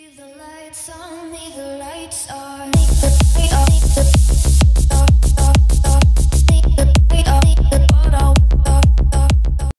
Leave the lights on, leave the lights